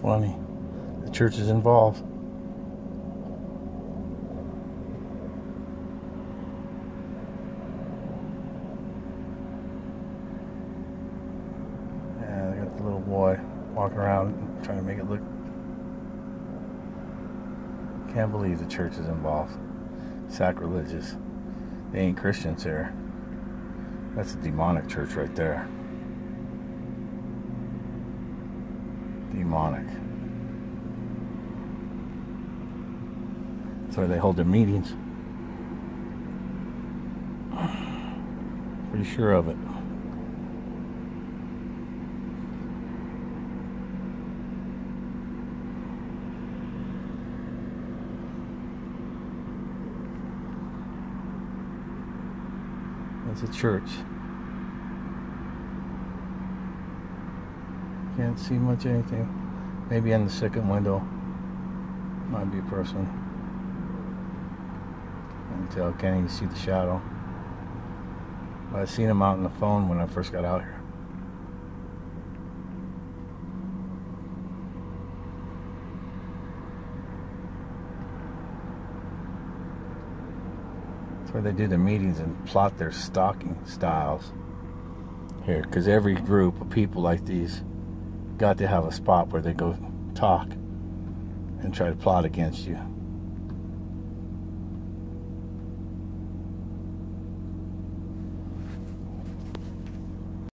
funny. The church is involved. Yeah, they got the little boy walking around trying to make it look. Can't believe the church is involved. Sacrilegious. They ain't Christians here. That's a demonic church right there. Demonic. That's where they hold their meetings. Pretty sure of it. It's a church. Can't see much anything. Maybe in the second window. Might be a person. Can tell, can't even see the shadow. But I seen him out on the phone when I first got out here. That's where they do the meetings and plot their stalking styles. Here, because every group of people like these got to have a spot where they go talk and try to plot against you.